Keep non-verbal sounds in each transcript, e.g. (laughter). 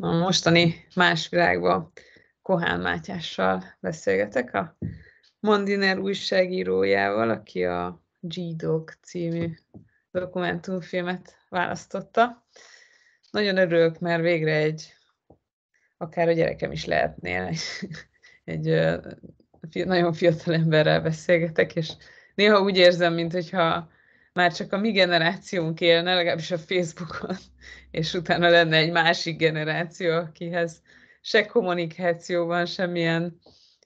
a mostani Más világban Kohán Mátyással beszélgetek, a Mandiner újságírójával, aki a G-Dog című dokumentumfilmet választotta. Nagyon örülök, mert végre egy, akár a gyerekem is lehetnél, egy, egy nagyon fiatal emberrel beszélgetek, és néha úgy érzem, mintha már csak a mi generációnk élne, legalábbis a Facebookon, és utána lenne egy másik generáció, akihez se kommunikációban, semmilyen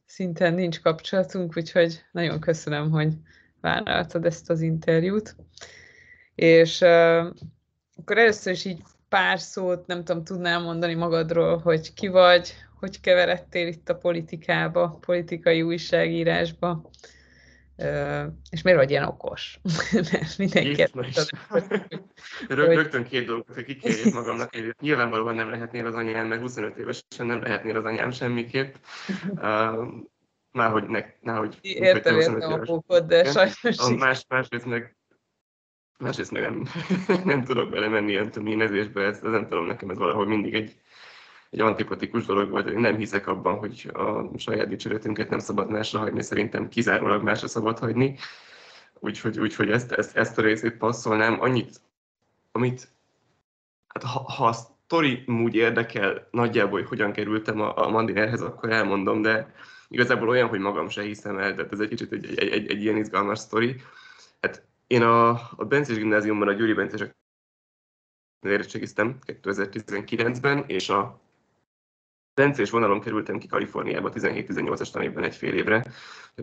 szinten nincs kapcsolatunk, úgyhogy nagyon köszönöm, hogy vállaltad ezt az interjút. És uh, akkor először is így pár szót, nem tudom, tudnál mondani magadról, hogy ki vagy, hogy keveredtél itt a politikába, politikai újságírásba, és miért vagy ilyen okos? (laughs) Mert mindenki (laughs) Rögtön két dolgot, hogy kikérjék magamnak, hogy nyilvánvalóan nem lehetnél az anyám, meg 25 évesen nem lehetnél az anyám semmiképp. (laughs) Uh, már hogy ne, nehogy... Értem, értem a pókot, de sajnos... A más, másrészt meg másrészt meg nem, nem tudok belemenni ilyen töményezésbe, ez, ez nem tudom, nekem ez valahogy mindig egy, egy antipatikus dolog volt, én nem hiszek abban, hogy a saját dicséretünket nem szabad másra hagyni, szerintem kizárólag másra szabad hagyni. Úgyhogy, úgyhogy ezt, ezt, ezt a részét passzolnám. Annyit, amit, hát ha, ha a sztori úgy érdekel nagyjából, hogy hogyan kerültem a, a Mandinerhez, akkor elmondom, de igazából olyan, hogy magam se hiszem el, tehát ez egy kicsit egy, egy, egy, egy ilyen izgalmas sztori. Hát én a, a Bencés gimnáziumban a Gyuri Bencések érettségiztem 2019-ben, és a Bencés vonalon kerültem ki Kaliforniába 17-18-as tanévben egy fél évre.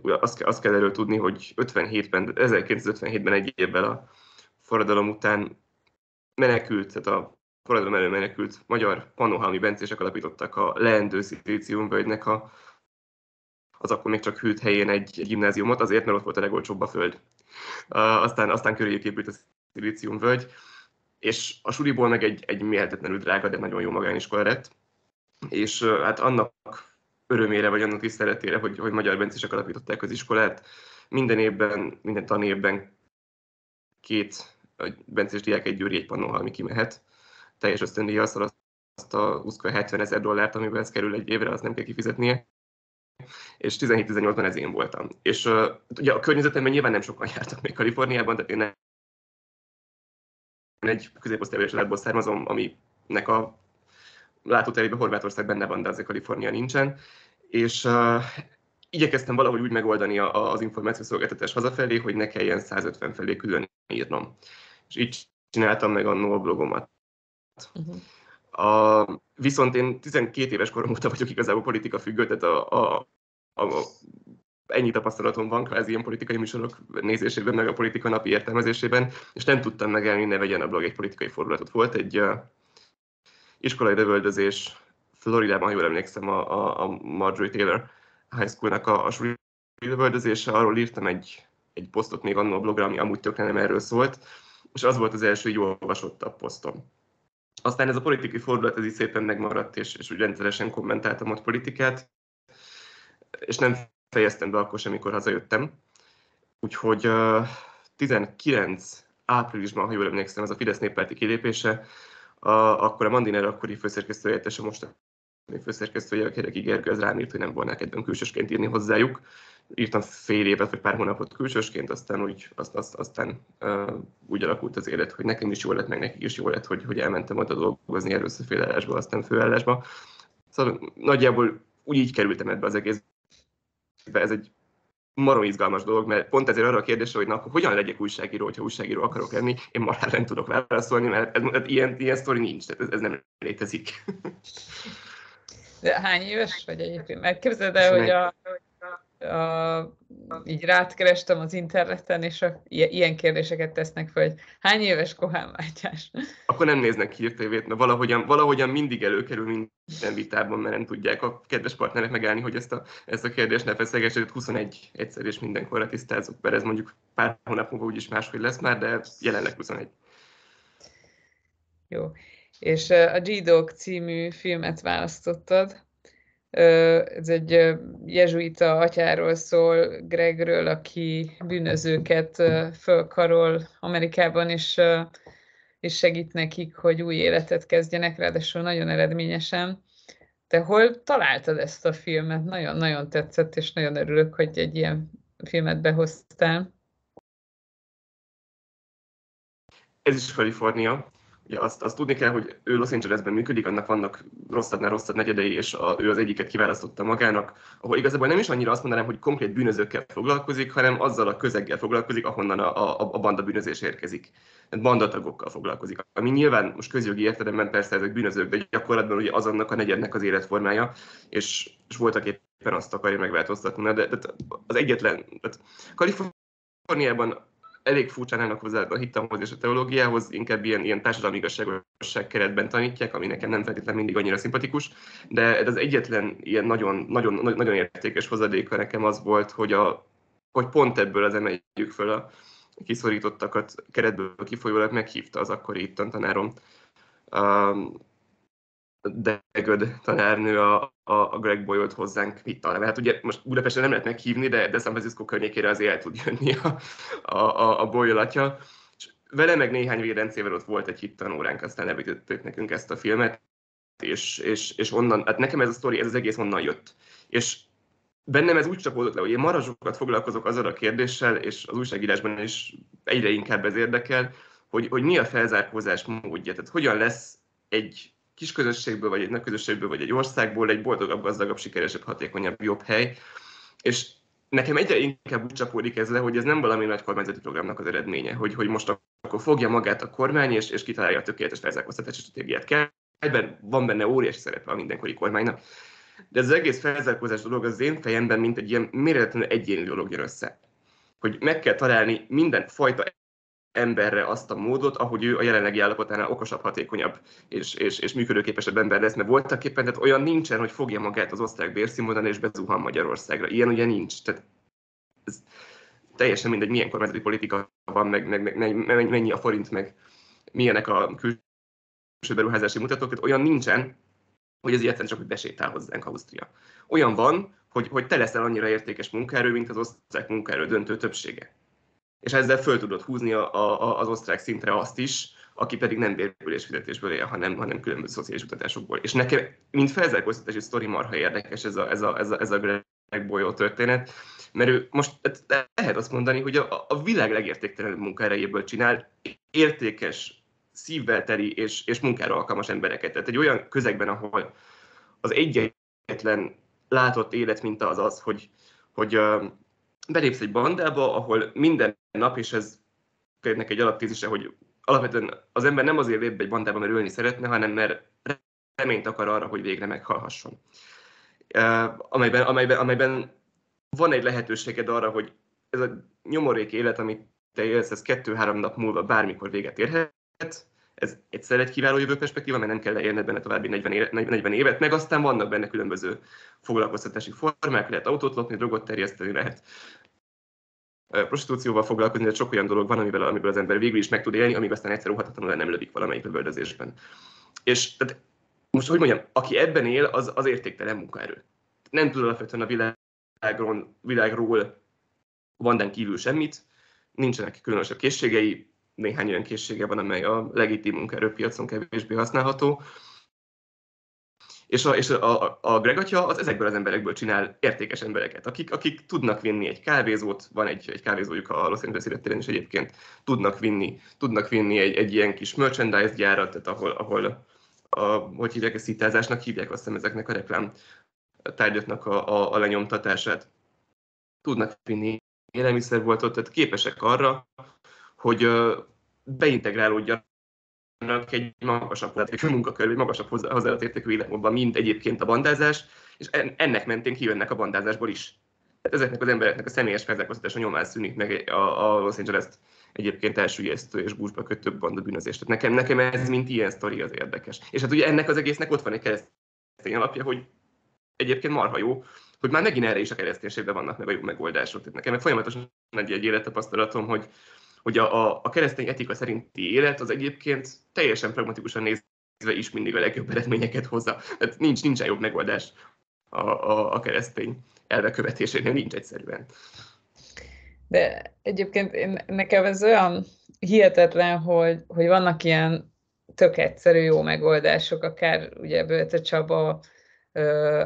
Azt, azt kell erről tudni, hogy 57-ben, 1957-ben egy évvel a forradalom után menekült, tehát a forradalom elő menekült magyar panohalmi bencések alapítottak a leendő szilíciumvölgynek a, az akkor még csak hűt helyén egy gimnáziumot, azért, mert ott volt a legolcsóbb a föld. Uh, aztán, aztán köréjük épült a szilíciumvölgy, és a suliból meg egy, egy méltetlenül drága, de nagyon jó magániskola lett és hát annak örömére, vagy annak tiszteletére, hogy, hogy magyar bencések alapították az iskolát, minden évben, minden tanévben két bencés diák egy győri egy pannóhalmi kimehet. Teljes ösztöndíjjal azt a 70 ezer dollárt, amiben ez kerül egy évre, azt nem kell kifizetnie. És 17-18-ban ez én voltam. És uh, ugye a környezetemben nyilván nem sokan (laughs) jártak még Kaliforniában, tehát én nem egy középosztályi családból származom, aminek a látóterében Horvátország benne van, de azért Kalifornia nincsen. És uh, igyekeztem valahogy úgy megoldani a, az információszolgáltatás hazafelé, hogy ne kelljen 150 felé külön írnom. És így csináltam meg a a blogomat. Uh-huh. A, viszont én 12 éves korom óta vagyok igazából politika függő, tehát a, a, a, a ennyi tapasztalatom van kvázi ilyen politikai műsorok nézésében, meg a politika napi értelmezésében, és nem tudtam megállni, ne vegyen a blog egy politikai fordulatot. Volt egy iskolai lövöldözés Floridában, jól emlékszem, a, a, a Marjorie Taylor High School-nak a, a suli lövöldözése, arról írtam egy, egy posztot még annól a blogra, ami amúgy tökre nem erről szólt, és az volt az első így olvasottabb posztom. Aztán ez a politikai fordulat ez így szépen megmaradt, és, és úgy rendszeresen kommentáltam ott politikát, és nem fejeztem be akkor sem, amikor hazajöttem. Úgyhogy uh, 19 áprilisban, ha jól emlékszem, ez a Fidesz néppárti kilépése, a, akkor a Mandiner akkori főszerkesztője, és a mostani főszerkesztője, a Kereki Gergő, az rám írt, hogy nem volna kedvem külsősként írni hozzájuk. Írtam fél évet, vagy pár hónapot külsősként, aztán úgy, azt, azt, aztán uh, úgy alakult az élet, hogy nekem is jó lett, meg nekik is jó lett, hogy, hogy elmentem oda dolgozni először félállásba, aztán főállásba. Szóval nagyjából úgy így kerültem ebbe az egészbe. Ez egy maró izgalmas dolog, mert pont ezért arra a kérdésre, hogy na, akkor hogyan legyek újságíró, hogyha újságíró akarok lenni, én már nem tudok válaszolni, mert ez, ez, ilyen, ilyen sztori nincs, tehát ez, ez nem létezik. De hány éves vagy egyébként? Mert képzeld el, hogy a, a, így rátkerestem az interneten, és a, ilyen kérdéseket tesznek fel, hogy hány éves Kohán Mátyás? Akkor nem néznek hírtévét, mert valahogyan, valahogyan mindig előkerül minden vitában, mert nem tudják a kedves partnerek megállni, hogy ezt a, ezt a kérdést ne feszegessék. 21 egyszer és mindenkorra tisztázunk, mert ez mondjuk pár hónap múlva úgyis máshogy lesz már, de jelenleg 21. Jó. És a G-Dog című filmet választottad. Ez egy jezsuita atyáról szól, Gregről, aki bűnözőket fölkarol Amerikában, és és segít nekik, hogy új életet kezdjenek, ráadásul nagyon eredményesen. Te hol találtad ezt a filmet? Nagyon-nagyon tetszett, és nagyon örülök, hogy egy ilyen filmet behoztál. Ez is Kalifornia. Ja, azt, azt tudni kell, hogy ő Los Angelesben működik, annak vannak rosszabbnál rosszabb negyedei, és a, ő az egyiket kiválasztotta magának, ahol igazából nem is annyira azt mondanám, hogy konkrét bűnözőkkel foglalkozik, hanem azzal a közeggel foglalkozik, ahonnan a, a, a banda bűnözés érkezik. Tehát bandatagokkal foglalkozik. Ami nyilván most közjogi értelemben persze ezek bűnözők, de gyakorlatban ugye az annak a negyednek az életformája, és, és voltak éppen azt akarja megváltoztatni. De, de az egyetlen, tehát Kaliforniában elég furcsán állnak hozzá a hittamhoz és a teológiához, inkább ilyen, ilyen társadalmi igazságosság keretben tanítják, ami nekem nem feltétlenül mindig annyira szimpatikus, de az egyetlen ilyen nagyon, nagyon, nagyon értékes hozadéka nekem az volt, hogy, a, hogy pont ebből az emeljük föl a kiszorítottakat keretből kifolyólag meghívta az akkori tanárom. Um, Degöd tanárnő a, a, a Greg Boyle-t hozzánk vitte Hát ugye most Budapesten nem lehet meghívni, de, de San Francisco környékére azért el tud jönni a, a, a, a Boyle atya. És vele meg néhány védencével ott volt egy hittanóránk, aztán levetítették nekünk ezt a filmet, és, és, és onnan, hát nekem ez a sztori, ez az egész onnan jött. És bennem ez úgy csapódott le, hogy én marazsokat foglalkozok azzal a kérdéssel, és az újságírásban is egyre inkább ez érdekel, hogy, hogy mi a felzárkózás módja, tehát hogyan lesz egy kis közösségből, vagy egy nagy közösségből, vagy egy országból egy boldogabb, gazdagabb, sikeresebb, hatékonyabb, jobb hely. És nekem egyre inkább úgy csapódik ez le, hogy ez nem valami nagy kormányzati programnak az eredménye, hogy, hogy most akkor fogja magát a kormány, és, és kitalálja a tökéletes felzárkóztatási stratégiát. Kell, van benne óriási szerepe a mindenkori kormánynak. De ez az egész felzárkózás dolog az én fejemben, mint egy ilyen méretlenül egyéni dolog jön össze. Hogy meg kell találni minden fajta emberre azt a módot, ahogy ő a jelenlegi állapotánál okosabb, hatékonyabb és, és, és működőképesebb ember lesz, mert voltak éppen, tehát olyan nincsen, hogy fogja magát az osztrák bérszínvonalon és bezuhan Magyarországra. Ilyen ugye nincs. Tehát ez teljesen mindegy, milyen kormányzati politika van, meg, meg, meg, mennyi a forint, meg milyenek a külső beruházási mutatók, tehát olyan nincsen, hogy ez egyetlen csak, hogy besétál hozzánk Ausztria. Olyan van, hogy, hogy te leszel annyira értékes munkaerő, mint az osztrák munkaerő döntő többsége és ezzel föl tudod húzni a, a, az osztrák szintre azt is, aki pedig nem bérből és fizetésből él, hanem, hanem különböző szociális utatásokból. És nekem, mint felzárkóztatási sztori marha érdekes ez a, ez a, ez a, ez a Greg Boyle történet, mert ő most lehet azt mondani, hogy a, a világ legértéktelenebb munkaerejéből csinál értékes, szívvel teli és, és munkára alkalmas embereket. Tehát egy olyan közegben, ahol az egyetlen látott élet minta az az, hogy, hogy belépsz egy bandába, ahol minden nap, és ez férnek egy alaptézise, hogy alapvetően az ember nem azért lép egy bandába, mert ölni szeretne, hanem mert reményt akar arra, hogy végre meghalhasson. Uh, amelyben, amelyben, amelyben van egy lehetőséged arra, hogy ez a nyomorék élet, amit te élsz, ez kettő-három nap múlva bármikor véget érhet, ez egyszer egy kiváló jövőperspektíva, mert nem kell leérned benne további 40, évet, 40 évet, meg aztán vannak benne különböző foglalkoztatási formák, lehet autót lopni, drogot terjeszteni, lehet prostitúcióval foglalkozni, de sok olyan dolog van, amivel, amiből az ember végül is meg tud élni, amíg aztán egyszer óhatatlanul nem lövik valamelyik lövöldözésben. És tehát, most, hogy mondjam, aki ebben él, az, az értéktelen munkaerő. Nem tud alapvetően a világról, világról vandán kívül semmit, nincsenek különösebb készségei, néhány olyan készsége van, amely a legitim munkaerőpiacon kevésbé használható, és a, és a, a, a Greg atya az ezekből az emberekből csinál értékes embereket, akik, akik tudnak vinni egy kávézót, van egy, egy kávézójuk a Los Angeles téren is egyébként, tudnak vinni, tudnak vinni egy, egy ilyen kis merchandise gyárat, tehát ahol, ahol a, hogy hívják ezt, szitázásnak hívják azt hiszem ezeknek a reklám tárgyatnak a, a, a lenyomtatását. Tudnak vinni élelmiszerboltot, tehát képesek arra, hogy beintegrálódjanak egy magasabb hozzáértékű munkakör, egy magasabb hozzáadott értékű életmódban, mint egyébként a bandázás, és ennek mentén kijönnek a bandázásból is. Tehát ezeknek az embereknek a személyes felzárkóztatása nyomán szűnik meg a, a Los Angeles-t egyébként elsüllyesztő és búzsba kötő banda bűnözést. Tehát nekem, nekem ez, mint ilyen sztori, az érdekes. És hát ugye ennek az egésznek ott van egy keresztény alapja, hogy egyébként marha jó, hogy már megint erre is a kereszténységben vannak meg a jó megoldások. Tehát nekem folyamatosan egy, egy élettapasztalatom, hogy, hogy a, a, a keresztény etika szerinti élet az egyébként teljesen pragmatikusan nézve is mindig a legjobb eredményeket hozza. Tehát nincs, nincsen jobb megoldás a, a, a keresztény elve követésénél, nincs egyszerűen. De egyébként én, nekem ez olyan hihetetlen, hogy, hogy vannak ilyen tök egyszerű jó megoldások, akár ugye Bölte Csaba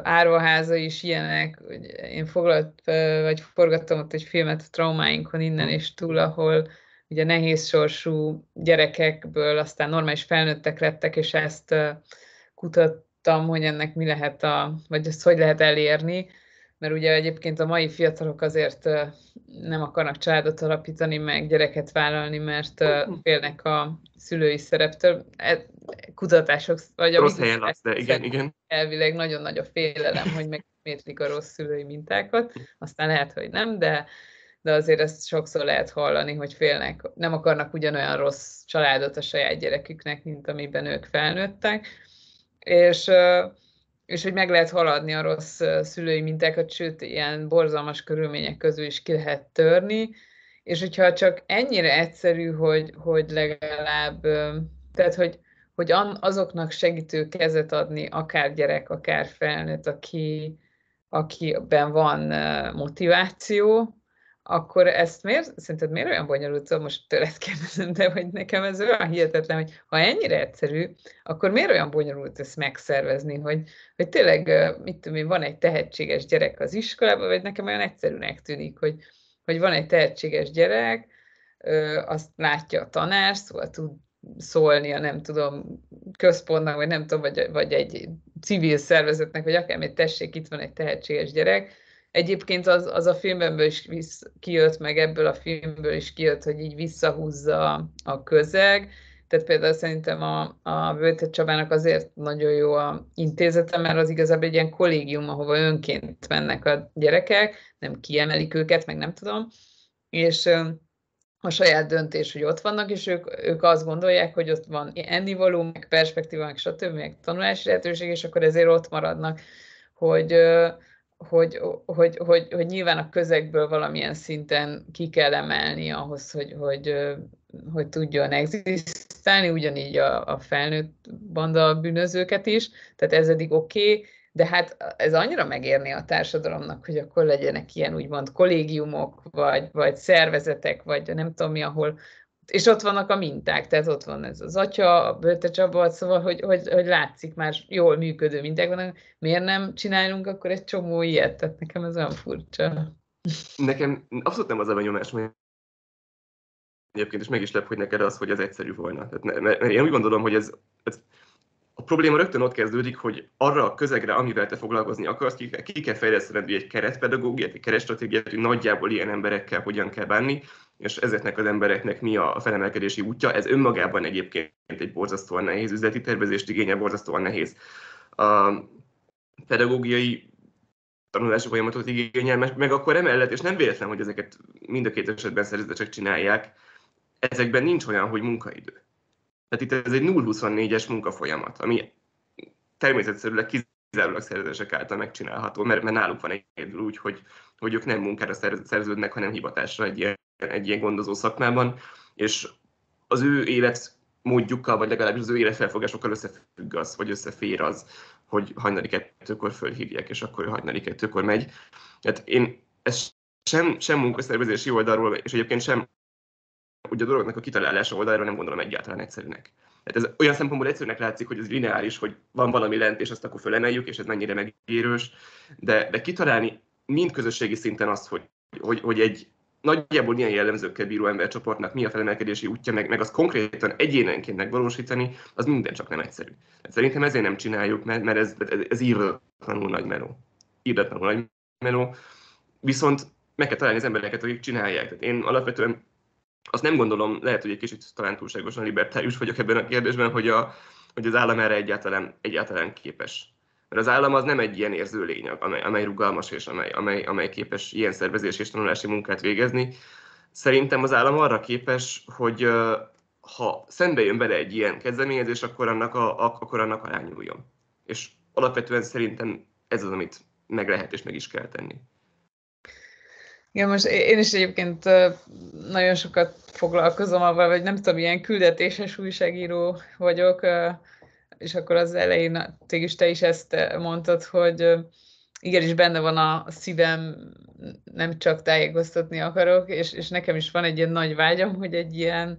árvaháza is ilyenek. Én foglalt, vagy forgattam ott egy filmet a traumáinkon innen és túl, ahol ugye nehéz sorsú gyerekekből aztán normális felnőttek lettek, és ezt kutattam, hogy ennek mi lehet a, vagy ezt hogy lehet elérni, mert ugye egyébként a mai fiatalok azért nem akarnak családot alapítani, meg gyereket vállalni, mert félnek a szülői szereptől. E, kutatások, vagy rossz helyen laksz, de igen, igen. Elvileg nagyon nagy a félelem, hogy megmétlik a rossz szülői mintákat, aztán lehet, hogy nem, de, de azért ezt sokszor lehet hallani, hogy félnek, nem akarnak ugyanolyan rossz családot a saját gyereküknek, mint amiben ők felnőttek. És és hogy meg lehet haladni a rossz szülői mintákat, sőt, ilyen borzalmas körülmények közül is ki lehet törni, és hogyha csak ennyire egyszerű, hogy, hogy legalább, tehát hogy, hogy azoknak segítő kezet adni, akár gyerek, akár felnőtt, aki, akiben van motiváció, akkor ezt miért, szerinted miért olyan bonyolult, szóval most tőled kérdezem, de hogy nekem ez olyan hihetetlen, hogy ha ennyire egyszerű, akkor miért olyan bonyolult ezt megszervezni, hogy, hogy tényleg, mit tudom én, van egy tehetséges gyerek az iskolában, vagy nekem olyan egyszerűnek tűnik, hogy, hogy van egy tehetséges gyerek, azt látja a tanár, szóval tud szólni a nem tudom, központnak, vagy nem tudom, vagy, vagy egy civil szervezetnek, vagy akármi, tessék, itt van egy tehetséges gyerek, Egyébként az, az a filmből is visz, kijött, meg ebből a filmből is kijött, hogy így visszahúzza a közeg. Tehát például szerintem a, a Völtet Csabának azért nagyon jó a intézete, mert az igazából egy ilyen kollégium, ahova önként mennek a gyerekek, nem kiemelik őket, meg nem tudom, és a saját döntés, hogy ott vannak, és ők, ők azt gondolják, hogy ott van ennivaló, meg perspektíva, meg stb., meg tanulási lehetőség, és akkor ezért ott maradnak, hogy hogy, hogy, hogy, hogy nyilván a közegből valamilyen szinten ki kell emelni ahhoz, hogy, hogy, hogy tudjon egzisztálni, ugyanígy a, a felnőtt banda bűnözőket is, tehát ez eddig oké, okay, de hát ez annyira megérni a társadalomnak, hogy akkor legyenek ilyen úgymond kollégiumok, vagy, vagy szervezetek, vagy nem tudom mi, ahol, és ott vannak a minták, tehát ott van ez az atya, a Bölte Csaba, szóval, hogy, hogy, hogy látszik már jól működő minták vannak. Miért nem csinálunk akkor egy csomó ilyet? Tehát nekem ez olyan furcsa. Nekem abszolút nem az a benyomás, hogy egyébként is meg is lep, hogy neked az, hogy ez egyszerű volna. Tehát, mert, mert én úgy gondolom, hogy ez, ez a probléma rögtön ott kezdődik, hogy arra a közegre, amivel te foglalkozni akarsz, ki, ki kell fejlesztened egy keretpedagógiát, egy keretstratégiát, hogy nagyjából ilyen emberekkel hogyan kell bánni, és ezeknek az embereknek mi a felemelkedési útja. Ez önmagában egyébként egy borzasztóan nehéz üzleti tervezést igényel, borzasztóan nehéz a pedagógiai tanulási folyamatot igényel, meg akkor emellett, és nem véletlen, hogy ezeket mind a két esetben szerzetesek csinálják, ezekben nincs olyan, hogy munkaidő. Tehát itt ez egy 0-24-es munkafolyamat, ami természetszerűleg kizárólag szerződések által megcsinálható, mert, mert náluk van egyedül úgy, hogy, hogy ők nem munkára szerződnek, hanem hivatásra egy ilyen, egy ilyen gondozó szakmában, és az ő élet módjukkal, vagy legalábbis az ő életfelfogásokkal összefügg az, vagy összefér az, hogy hajnali kettőkor fölhívják, és akkor hajnali kettőkor megy. Tehát én ezt sem, sem munkaszervezési oldalról, és egyébként sem ugye a dolognak a kitalálása oldalra nem gondolom egyáltalán egyszerűnek. Tehát ez olyan szempontból egyszerűnek látszik, hogy ez lineáris, hogy van valami lent, és azt akkor fölemeljük, és ez mennyire megérős, de, de kitalálni mind közösségi szinten azt, hogy, hogy, hogy egy nagyjából milyen jellemzőkkel bíró embercsoportnak mi a felemelkedési útja, meg, meg az konkrétan egyénenként megvalósítani, az minden csak nem egyszerű. Hát szerintem ezért nem csináljuk, mert, mert ez, ez, írdatlanul nagy meló. Írdatlanul nagy meló. Viszont meg kell találni az embereket, akik csinálják. Tehát én alapvetően azt nem gondolom, lehet, hogy egy kicsit talán túlságosan libertárius vagyok ebben a kérdésben, hogy, a, hogy az állam erre egyáltalán, egyáltalán képes. Mert az állam az nem egy ilyen érző lény, amely, amely rugalmas és amely, amely, amely képes ilyen szervezés és tanulási munkát végezni. Szerintem az állam arra képes, hogy ha szembe jön bele egy ilyen kezdeményezés, akkor annak, a, akkor annak arányuljon. És alapvetően szerintem ez az, amit meg lehet és meg is kell tenni. Igen, most én is egyébként nagyon sokat foglalkozom avval, vagy nem tudom, ilyen küldetéses újságíró vagyok, és akkor az elején is te is ezt mondtad, hogy igenis benne van a szívem, nem csak tájékoztatni akarok, és, és nekem is van egy ilyen nagy vágyam, hogy egy ilyen,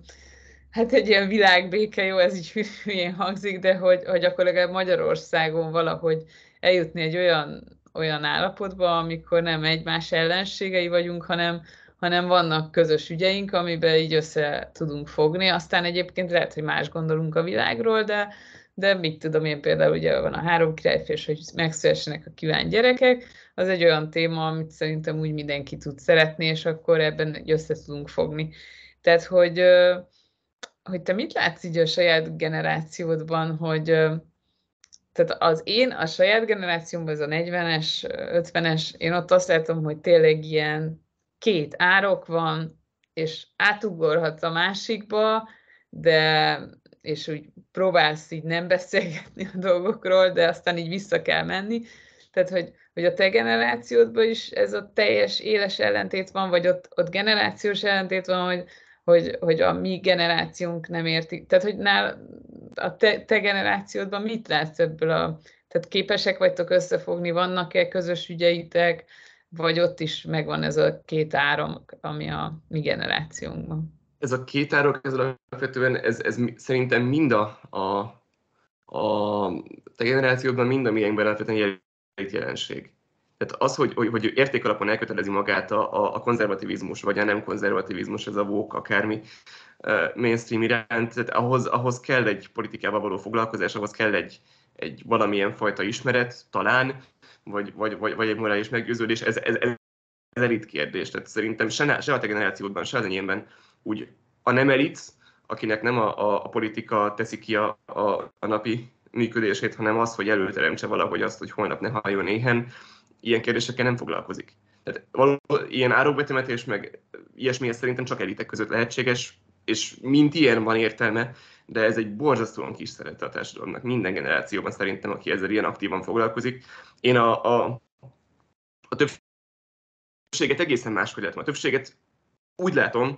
hát egy ilyen világbéke, jó, ez így (laughs) hülyén hangzik, de hogy, hogy akkor legalább Magyarországon valahogy eljutni egy olyan, olyan állapotba, amikor nem egymás ellenségei vagyunk, hanem, hanem vannak közös ügyeink, amiben így össze tudunk fogni. Aztán egyébként lehet, hogy más gondolunk a világról, de, de mit tudom én például, ugye van a három királyfés, hogy megszülessenek a kívánt gyerekek, az egy olyan téma, amit szerintem úgy mindenki tud szeretni, és akkor ebben össze tudunk fogni. Tehát, hogy, hogy te mit látsz így a saját generációdban, hogy tehát az én, a saját generációmban, ez a 40-es, 50-es, én ott azt látom, hogy tényleg ilyen két árok van, és átugorhatsz a másikba, de és úgy próbálsz így nem beszélgetni a dolgokról, de aztán így vissza kell menni. Tehát, hogy, hogy a te generációdban is ez a teljes éles ellentét van, vagy ott, ott generációs ellentét van, hogy, hogy, hogy a mi generációnk nem érti. Tehát, hogy nál, a te, te generációdban mit látsz ebből a... Tehát képesek vagytok összefogni, vannak-e közös ügyeitek, vagy ott is megvan ez a két áram, ami a mi generációnkban? Ez a két árok, ez alapvetően, ez, ez szerintem mind a, a, a te generációban, mind a miénkben alapvetően jelenség. Tehát az, hogy, hogy, hogy értékalapon elkötelezi magát a, a konzervativizmus, vagy a nem konzervativizmus, ez a vók, akármi uh, mainstream iránt, tehát ahhoz, ahhoz kell egy politikával való foglalkozás, ahhoz kell egy, egy valamilyen fajta ismeret, talán, vagy, vagy, vagy, vagy egy morális meggyőződés, ez, ez, ez, ez elit kérdés. Tehát szerintem se, se a te generációdban, se az enyémben úgy a nem elit, akinek nem a, a, a politika teszi ki a, a, a napi működését, hanem az, hogy előteremtse valahogy azt, hogy holnap ne halljon éhen, ilyen kérdésekkel nem foglalkozik. Tehát való, ilyen árokbetemetés, meg ilyesmi szerintem csak elitek között lehetséges, és mint ilyen van értelme, de ez egy borzasztóan kis szerete a társadalomnak. Minden generációban szerintem, aki ezzel ilyen aktívan foglalkozik. Én a, a, a többséget egészen máshogy látom. A többséget úgy látom,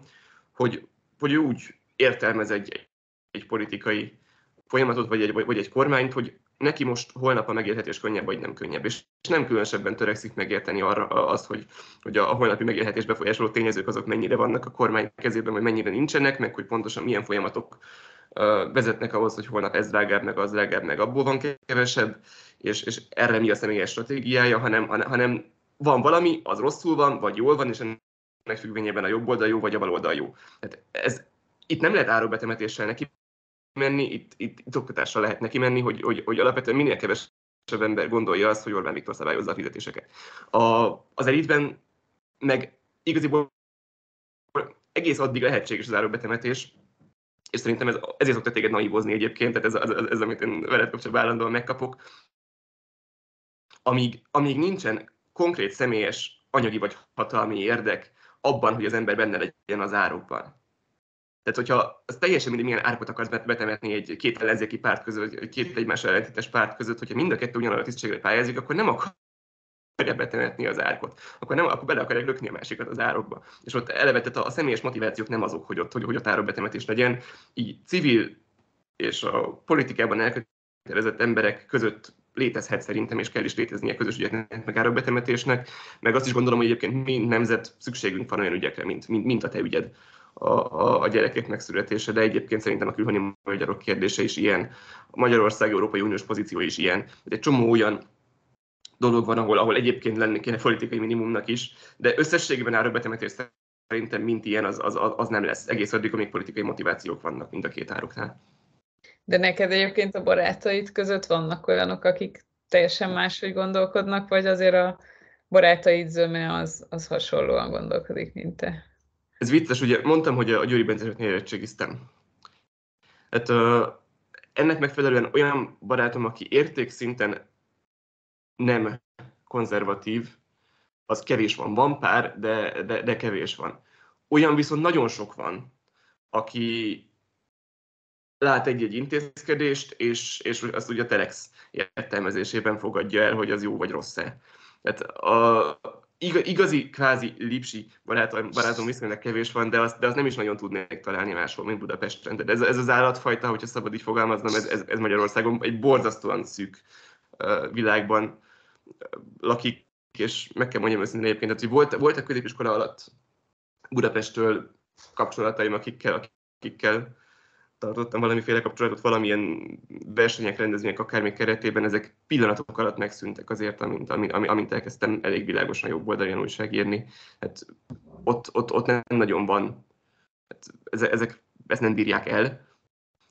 hogy, hogy úgy értelmez egy, egy politikai folyamatot, vagy egy, vagy egy kormányt, hogy neki most holnap a megélhetés könnyebb, vagy nem könnyebb. És nem különösebben törekszik megérteni arra azt, hogy, hogy a holnapi megélhetés befolyásoló tényezők azok mennyire vannak a kormány kezében, vagy mennyire nincsenek, meg hogy pontosan milyen folyamatok vezetnek ahhoz, hogy holnap ez drágább, meg az drágább, meg abból van kevesebb, és, és erre mi a személyes stratégiája, hanem, hanem van valami, az rosszul van, vagy jól van, és ennek függvényében a jobb oldal jó, vagy a bal oldal jó. Tehát ez, itt nem lehet áróbetemetéssel neki menni, itt, itt, itt oktatással lehet neki menni, hogy, hogy, hogy alapvetően minél kevesebb ember gondolja azt, hogy Orbán Viktor szabályozza a fizetéseket. A, az elitben meg igaziból egész addig lehetséges az áróbetemetés, és szerintem ez, ezért szokta téged naívozni egyébként, tehát ez, ez, ez, ez amit én veled kapcsolatban állandóan megkapok, amíg, amíg nincsen konkrét személyes anyagi vagy hatalmi érdek abban, hogy az ember benne legyen az árokban. Tehát, hogyha az teljesen mindig milyen árkot akarsz betemetni egy két ellenzéki párt között, két egymás ellentétes párt között, hogyha mind a kettő ugyanarra a tisztségre pályázik, akkor nem akarja betemetni az árkot. Akkor, nem, akkor bele akarják lökni a másikat az árokba. És ott eleve tehát a, személyes motivációk nem azok, hogy ott, hogy, hogy ott árokbetemetés legyen. Így civil és a politikában elkötelezett emberek között létezhet szerintem, és kell is léteznie közös ügyeknek, meg árokbetemetésnek, meg azt is gondolom, hogy egyébként mi nemzet szükségünk van olyan ügyekre, mint, mint, mint a te ügyed a, a, a gyerekek megszületése, de egyébként szerintem a külhoni magyarok kérdése is ilyen, a Magyarország Európai Uniós pozíció is ilyen. De egy csomó olyan dolog van, ahol, ahol egyébként lenni kéne politikai minimumnak is, de összességében árokbetemetés szerintem mint ilyen, az, az, az nem lesz. Egész addig, amíg politikai motivációk vannak mind a két ároknál. De neked egyébként a barátaid között vannak olyanok, akik teljesen máshogy gondolkodnak, vagy azért a barátaid zöme az, az hasonlóan gondolkodik, mint te? Ez vicces, ugye mondtam, hogy a Győri Bencesetnél érettségiztem. Hát, uh, ennek megfelelően olyan barátom, aki értékszinten nem konzervatív, az kevés van. Van pár, de, de, de kevés van. Olyan viszont nagyon sok van, aki lát egy-egy intézkedést, és, és azt ugye a Telex értelmezésében fogadja el, hogy az jó vagy rossz-e. Tehát a, igazi, kvázi lipsi barátom, barátom viszonylag kevés van, de az, de az nem is nagyon tudnék találni máshol, mint Budapesten. De ez, ez az állatfajta, hogyha szabad így fogalmaznom, ez, ez, ez Magyarországon egy borzasztóan szűk világban lakik, és meg kell mondjam őszintén egyébként, hogy volt, volt a középiskola alatt Budapestről kapcsolataim, akikkel, akikkel tartottam valamiféle kapcsolatot, valamilyen versenyek, rendezvények, akármi keretében, ezek pillanatok alatt megszűntek azért, amint, amint, amint elkezdtem elég világosan jobb oldalon újságírni. Hát ott, ott, ott nem nagyon van, hát ezek, ezt nem bírják el,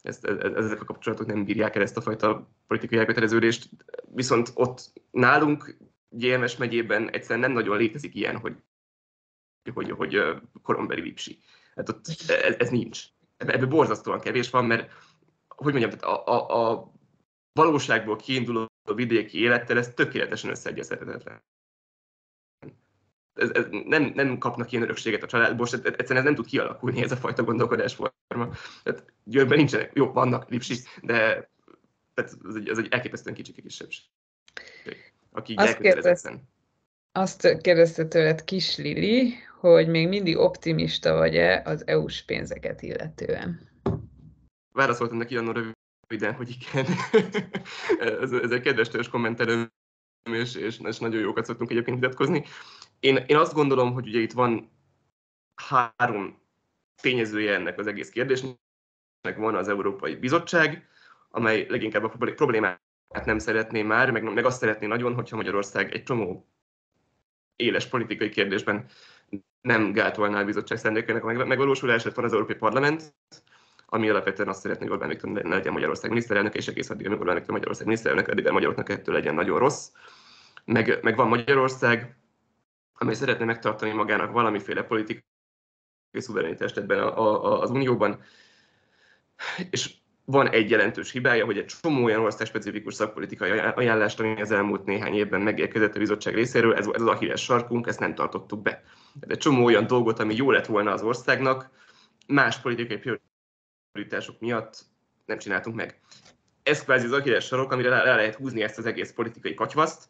ezt, ezek a kapcsolatok nem bírják el ezt a fajta politikai elköteleződést, viszont ott nálunk GMS megyében egyszerűen nem nagyon létezik ilyen, hogy, hogy, hogy korombeli vipsi. Hát ott ez, ez nincs ebből borzasztóan kevés van, mert hogy mondjam, tehát a, a, a valóságból kiinduló vidéki élettel ez tökéletesen összeegyeztethetetlen. Ez, ez nem, nem kapnak ilyen örökséget a családból, egyszerűen ez nem tud kialakulni ez a fajta gondolkodásforma. Tehát Győrben nincsenek, jó, vannak lipsi, de tehát ez, egy, ez egy elképesztően kicsi kisebbség. Aki azt kérdezte, azt kérdezte tőled Kis Lili, hogy még mindig optimista vagy-e az EU-s pénzeket illetően? Válaszoltam neki annak röviden, hogy igen. (laughs) ez, ez egy kedves kommentelőm, és, és, és nagyon jókat szoktunk egyébként vitatkozni. Én, én azt gondolom, hogy ugye itt van három tényezője ennek az egész kérdésnek. Van az Európai Bizottság, amely leginkább a problémát nem szeretné már, meg, meg azt szeretné nagyon, hogyha Magyarország egy csomó éles politikai kérdésben nem gátolná a bizottság szándékának a megvalósulását, van az Európai Parlament, ami alapvetően azt szeretné, hogy Orbán Viktor legyen Magyarország miniszterelnök, és egész addig, amikor Orbán Viktor Magyarország miniszterelnök, addig a magyaroknak ettől legyen nagyon rossz. Meg, meg van Magyarország, amely szeretne megtartani magának valamiféle politikai szuverenitást ebben a, a, az Unióban, és van egy jelentős hibája, hogy egy csomó olyan országspecifikus szakpolitikai ajánlást, ami az elmúlt néhány évben megérkezett a bizottság részéről, ez, ez az ahilles sarkunk, ezt nem tartottuk be. De egy csomó olyan dolgot, ami jó lett volna az országnak, más politikai prioritások miatt nem csináltunk meg. Ez kvázi az ahilles sarok, amire le lehet húzni ezt az egész politikai katyvaszt,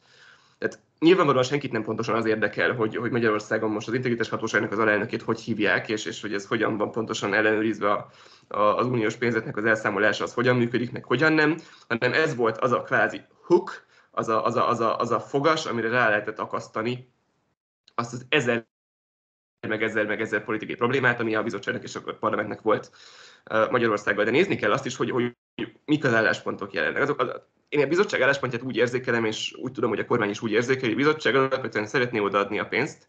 tehát nyilvánvalóan senkit nem pontosan az érdekel, hogy, hogy Magyarországon most az integritás hatóságnak az alelnökét hogy hívják, és, és hogy ez hogyan van pontosan ellenőrizve a, a, az uniós pénzeknek az elszámolása, az hogyan működik, meg hogyan nem, hanem ez volt az a kvázi hook, az a, az a, az a, az a fogas, amire rá lehetett akasztani azt az ezer meg ezer, meg ezer politikai problémát, ami a bizottságnak és a parlamentnek volt Magyarországgal. De nézni kell azt is, hogy, hogy mik az álláspontok jelenleg. Azok, az, én a bizottság álláspontját úgy érzékelem, és úgy tudom, hogy a kormány is úgy érzékeli, a bizottság alapvetően szeretné odaadni a pénzt,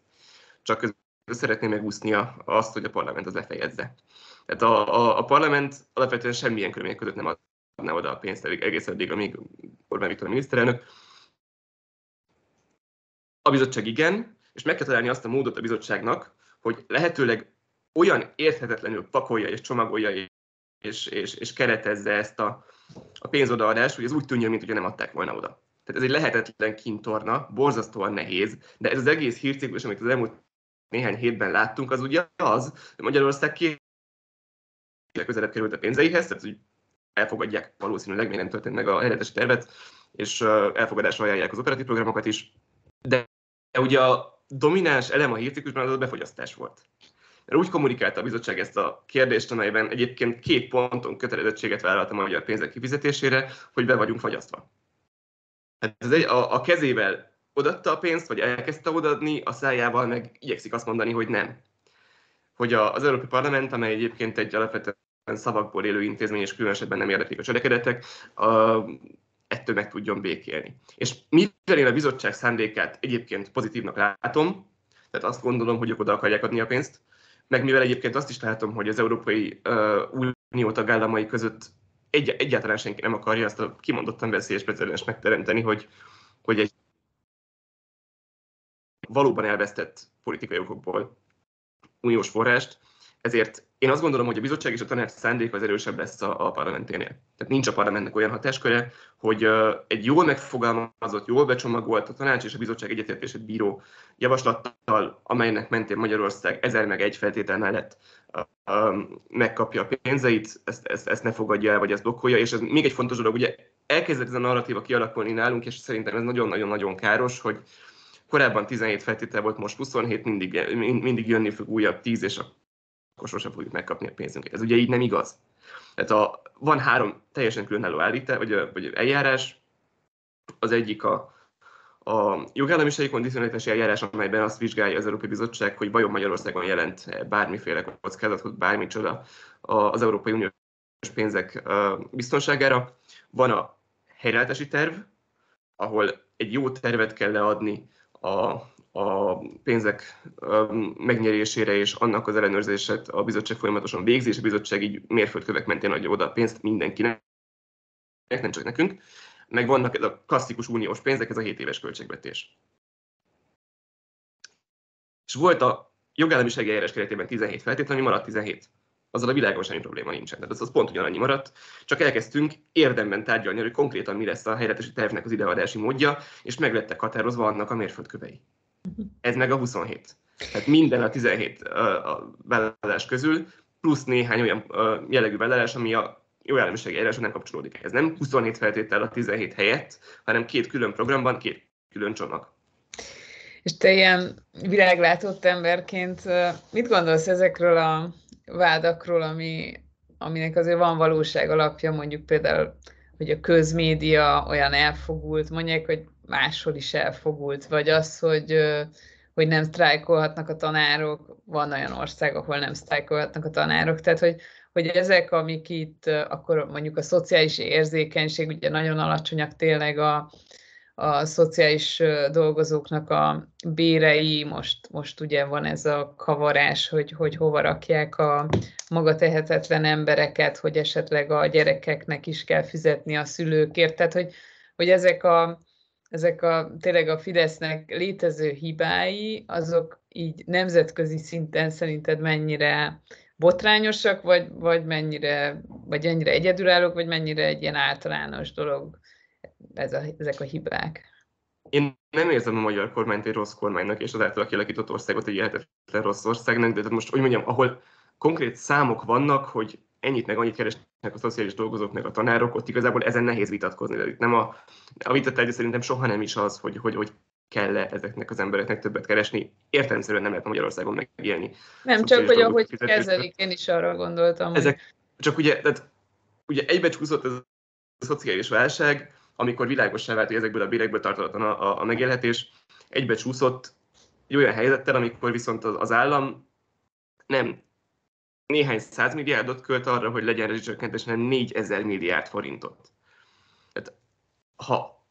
csak közben szeretné megúsznia azt, hogy a parlament az lefejezze. Tehát a, a, a parlament alapvetően semmilyen körülmények között nem adná oda a pénzt egész addig, amíg Orbán Viktor a miniszterelnök. A bizottság igen, és meg kell találni azt a módot a bizottságnak, hogy lehetőleg olyan érthetetlenül pakolja és csomagolja és, és, és keretezze ezt a, a pénzodaadást, hogy ez úgy tűnjön, mint nem adták volna oda. Tehát ez egy lehetetlen kintorna, borzasztóan nehéz, de ez az egész hírciklus, amit az elmúlt néhány hétben láttunk, az ugye az, hogy Magyarország két közelebb került a pénzeihez, tehát hogy elfogadják valószínűleg, még nem történt meg a eredeti tervet, és elfogadásra ajánlják az operatív programokat is, de ugye a domináns elem a hírciklusban az a befogyasztás volt. Mert úgy kommunikálta a bizottság ezt a kérdést, amelyben egyébként két ponton kötelezettséget vállalt a magyar pénzek kifizetésére, hogy be vagyunk fagyasztva. Hát ez egy, a, a kezével odatta a pénzt, vagy elkezdte odaadni, a szájával meg igyekszik azt mondani, hogy nem. Hogy a, az Európai Parlament, amely egyébként egy alapvetően szavakból élő intézmény, és különösebben nem érdeklik a cselekedetek, a, ettől meg tudjon békélni. És mivel én a bizottság szándékát egyébként pozitívnak látom, tehát azt gondolom, hogy ők oda akarják adni a pénzt, meg mivel egyébként azt is látom, hogy az Európai uh, Unió tagállamai között egy, egyáltalán senki nem akarja azt a kimondottan veszélyes precedens megteremteni, hogy, hogy egy valóban elvesztett politikai okokból uniós forrást, ezért én azt gondolom, hogy a bizottság és a tanács szándék az erősebb lesz a, a parlamenténél. Tehát nincs a parlamentnek olyan hatásköre, hogy uh, egy jól megfogalmazott, jól becsomagolt a tanács és a bizottság egyetértését bíró javaslattal, amelynek mentén Magyarország ezer meg egy feltétel mellett uh, megkapja a pénzeit, ezt, ezt, ezt ne fogadja el, vagy ezt blokkolja. És ez még egy fontos dolog, ugye elkezdett ez a narratíva kialakulni nálunk, és szerintem ez nagyon-nagyon-nagyon káros, hogy korábban 17 feltétel volt, most 27, mindig, mindig jönni fog újabb 10, és akkor sosem fogjuk megkapni a pénzünket. Ez ugye így nem igaz. Tehát a, van három teljesen különálló állítás, vagy, vagy eljárás. Az egyik a, a jogállamisági kondicionalitási eljárás, amelyben azt vizsgálja az Európai Bizottság, hogy vajon Magyarországon jelent bármiféle kockázatot, bármicsoda az Európai Uniós pénzek biztonságára. Van a helyreállítási terv, ahol egy jó tervet kell leadni a, a pénzek megnyerésére és annak az ellenőrzését a bizottság folyamatosan végzi, és a bizottság így mérföldkövek mentén adja oda a pénzt mindenkinek, nem csak nekünk. Meg vannak ez a klasszikus uniós pénzek, ez a 7 éves költségvetés. És volt a jogállamisági eljárás keretében 17 feltétlenül, maradt 17 azzal a világon semmi probléma nincsen. Tehát az, az pont ugyanannyi maradt, csak elkezdtünk érdemben tárgyalni, hogy konkrétan mi lesz a helyretési tervnek az ideadási módja, és meg lettek határozva annak a mérföldkövei. Ez meg a 27. Tehát minden a 17 a vállalás közül, plusz néhány olyan jellegű vállalás, ami a jó államisági eljárásra nem kapcsolódik. Ez nem 27 feltétel a 17 helyett, hanem két külön programban, két külön csomag. És te ilyen világlátott emberként mit gondolsz ezekről a vádakról, ami, aminek azért van valóság alapja, mondjuk például, hogy a közmédia olyan elfogult, mondják, hogy máshol is elfogult, vagy az, hogy, hogy nem sztrájkolhatnak a tanárok, van olyan ország, ahol nem sztrájkolhatnak a tanárok, tehát hogy, hogy ezek, amik itt, akkor mondjuk a szociális érzékenység, ugye nagyon alacsonyak tényleg a, a szociális dolgozóknak a bérei, most, most ugye van ez a kavarás, hogy, hogy hova rakják a magatehetetlen embereket, hogy esetleg a gyerekeknek is kell fizetni a szülőkért, tehát hogy, hogy ezek a, ezek a tényleg a Fidesznek létező hibái, azok így nemzetközi szinten szerinted mennyire botrányosak, vagy, vagy mennyire, vagy ennyire egyedülállók, vagy mennyire egy ilyen általános dolog ez a, ezek a hibák? Én nem érzem a magyar kormányt egy rossz kormánynak, és az által kialakított országot egy lehetetlen rossz országnak, de most, hogy mondjam, ahol konkrét számok vannak, hogy ennyit meg annyit keresnek a szociális dolgozók, meg a tanárok, ott igazából ezen nehéz vitatkozni. De itt nem a, a vitatárgya szerintem soha nem is az, hogy, hogy, hogy kell-e ezeknek az embereknek többet keresni. Értelemszerűen nem lehet Magyarországon megélni. Nem, csak hogy ahogy kezelik, én is arra gondoltam. Ezek, hogy... Csak ugye, tehát, ugye egybecsúszott ez a szociális válság, amikor világosá vált, hogy ezekből a bérekből tartalatlan a, a, a megélhetés, egybecsúszott egy olyan helyzettel, amikor viszont az, az állam nem néhány százmilliárdot költ arra, hogy legyen rezsicsökkentés, hanem 4000 milliárd forintot. Tehát, ha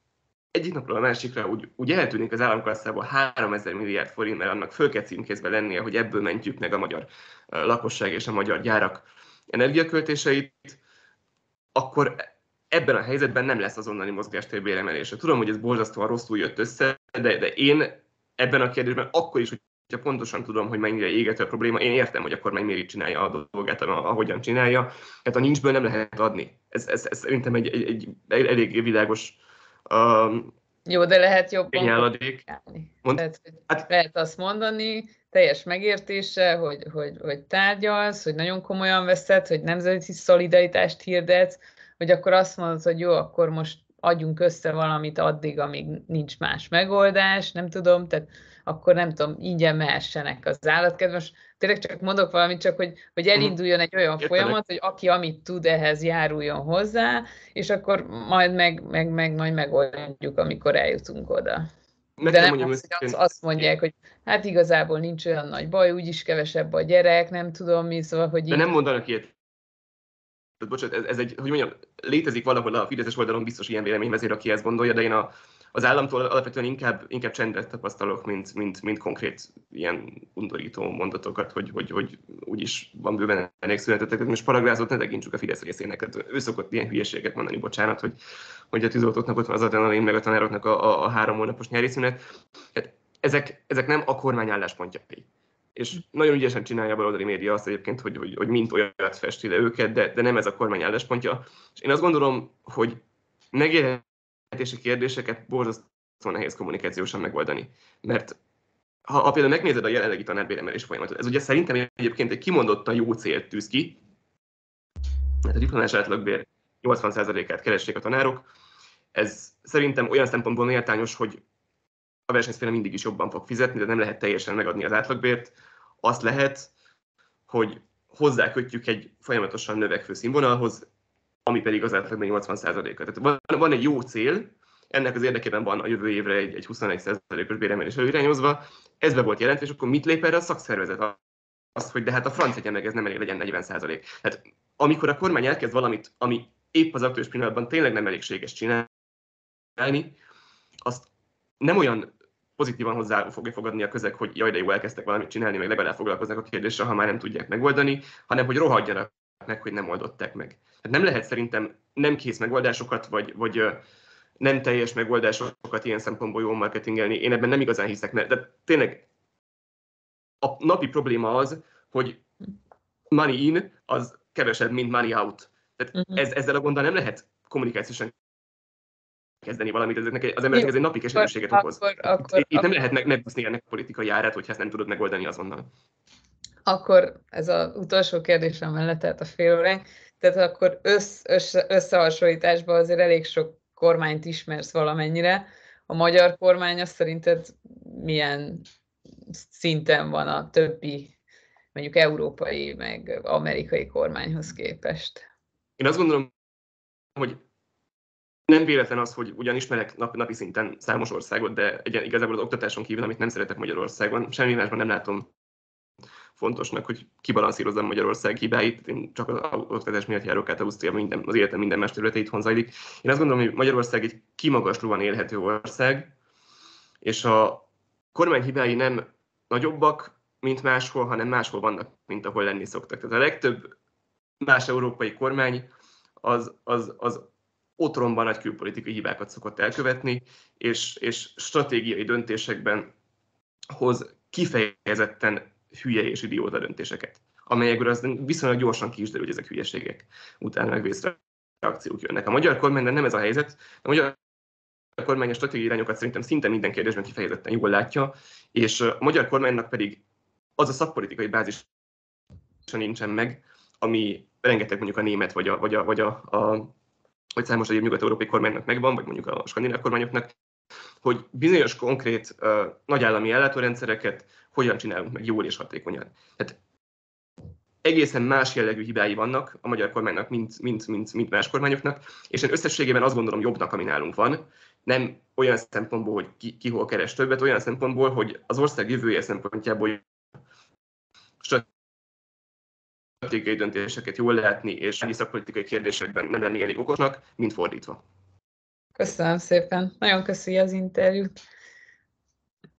egyik napról a másikra úgy, úgy eltűnik az államkasszából 3000 milliárd forint, mert annak föl kell címkézve lennie, hogy ebből mentjük meg a magyar lakosság és a magyar gyárak energiaköltéseit, akkor ebben a helyzetben nem lesz azonnali mozgástér béremelése. Tudom, hogy ez borzasztóan rosszul jött össze, de, de én ebben a kérdésben akkor is, hogyha pontosan tudom, hogy mennyire égető a probléma, én értem, hogy a kormány miért csinálja a dolgát, ahogyan csinálja. Tehát a nincsből nem lehet adni. Ez, ez, ez szerintem egy, egy, egy, egy elég világos um, jó, de lehet jobban Mond, tehát, hát, lehet azt mondani, teljes megértése, hogy, hogy, hogy tárgyalsz, hogy nagyon komolyan veszed, hogy nemzeti szolidaritást hirdetsz, hogy akkor azt mondod, hogy jó, akkor most adjunk össze valamit addig, amíg nincs más megoldás, nem tudom, tehát akkor nem tudom, ingyen mehessenek az állatkedves. Tényleg csak mondok valamit, csak hogy, hogy mhm. elinduljon egy olyan folyamat, hogy aki amit tud, ehhez járuljon hozzá, és akkor majd meg, meg, meg majd megoldjuk, amikor eljutunk oda. Meg De nem az, hogy azt, azt mondják, hogy hát igazából nincs olyan nagy baj, úgyis kevesebb a gyerek, nem tudom mi, szóval, hogy... De így... nem mondanak ilyet bocsánat, ez, ez egy, hogy mondjam, létezik valahol a Fideszes oldalon biztos ilyen vélemény vezér, aki ezt gondolja, de én a, az államtól alapvetően inkább, inkább csendet tapasztalok, mint, mint, mint konkrét ilyen undorító mondatokat, hogy, hogy, hogy úgyis van bőven elég születettek. Most paragrázot ne tekintsük a Fidesz részének. Hát ő szokott ilyen hülyeséget mondani, bocsánat, hogy, hogy a tűzoltóknak ott van az adrenalin, meg a tanároknak a, a, a három hónapos nyári szünet. Hát ezek, ezek nem a kormány álláspontjai és nagyon ügyesen csinálja a baloldali média azt egyébként, hogy, hogy, hogy mint olyat festi le őket, de, de nem ez a kormány álláspontja. És én azt gondolom, hogy megélhetési kérdéseket borzasztóan nehéz kommunikációsan megoldani. Mert ha, ha például megnézed a jelenlegi tanárbéremelés folyamatot, ez ugye szerintem egyébként egy kimondottan jó célt tűz ki, mert a diplomás átlagbér 80%-át keressék a tanárok. Ez szerintem olyan szempontból méltányos, hogy a versenyszféra mindig is jobban fog fizetni, de nem lehet teljesen megadni az átlagbért. Azt lehet, hogy hozzákötjük egy folyamatosan növekvő színvonalhoz, ami pedig az átlagban 80%-a. Tehát van, van egy jó cél, ennek az érdekében van a jövő évre egy, egy 21%-os béremelés előirányozva, ez be volt jelentve, és akkor mit lép erre a szakszervezet? Azt, hogy de hát a francia meg ez nem elég legyen 40 Tehát amikor a kormány elkezd valamit, ami épp az aktuális pillanatban tényleg nem elégséges csinálni, azt nem olyan pozitívan hozzá fogja fogadni a közeg, hogy jaj, de jó, elkezdtek valamit csinálni, meg legalább foglalkoznak a kérdéssel, ha már nem tudják megoldani, hanem hogy rohadjanak meg, hogy nem oldották meg. Tehát nem lehet szerintem nem kész megoldásokat, vagy, vagy nem teljes megoldásokat ilyen szempontból jól marketingelni. Én ebben nem igazán hiszek, mert de tényleg a napi probléma az, hogy money in az kevesebb, mint money out. Tehát uh-huh. ez, ezzel a gondol nem lehet kommunikációsan kezdeni valamit, ezeknek az embereknek ez egy napi keserűséget okoz. Akkor, akkor, itt, nem lehet megúszni ennek a politikai árát, hogyha ezt nem tudod megoldani azonnal. Akkor ez az utolsó kérdésem mellett, tehát a fél óránk, tehát akkor össz, össze, összehasonlításban azért elég sok kormányt ismersz valamennyire. A magyar kormány azt szerinted milyen szinten van a többi, mondjuk európai, meg amerikai kormányhoz képest? Én azt gondolom, hogy nem véletlen az, hogy ugyan ismerek nap, napi szinten számos országot, de egy, igazából az oktatáson kívül, amit nem szeretek Magyarországon, semmi másban nem látom fontosnak, hogy kibalanszírozzam Magyarország hibáit. Én csak az oktatás miatt járok át Ausztriában, minden, az életem minden más területe itthon zajlik. Én azt gondolom, hogy Magyarország egy kimagaslóan élhető ország, és a kormány hibái nem nagyobbak, mint máshol, hanem máshol vannak, mint ahol lenni szoktak. Tehát a legtöbb más európai kormány az, az, az otromban nagy külpolitikai hibákat szokott elkövetni, és, és stratégiai döntésekben hoz kifejezetten hülye és idióta döntéseket, amelyekből az viszonylag gyorsan ki is derül, hogy ezek hülyeségek. Utána meg reakciók jönnek. A magyar kormányban nem ez a helyzet. A magyar kormány a stratégiai irányokat szerintem szinte minden kérdésben kifejezetten jól látja, és a magyar kormánynak pedig az a szakpolitikai bázis nincsen meg, ami rengeteg mondjuk a német vagy a, vagy a, vagy a, a vagy számos egyéb nyugat-európai kormánynak megvan, vagy mondjuk a skandináv kormányoknak, hogy bizonyos konkrét uh, nagyállami ellátórendszereket hogyan csinálunk meg jól és hatékonyan. Tehát egészen más jellegű hibái vannak a magyar kormánynak, mint, mint, mint, mint más kormányoknak, és én összességében azt gondolom jobbnak, ami nálunk van, nem olyan szempontból, hogy ki, ki hol keres többet, olyan szempontból, hogy az ország jövője szempontjából stratégiai döntéseket jól látni, és szakpolitikai kérdésekben nem lenni elég okosnak, mint fordítva. Köszönöm szépen. Nagyon köszönjük az interjút.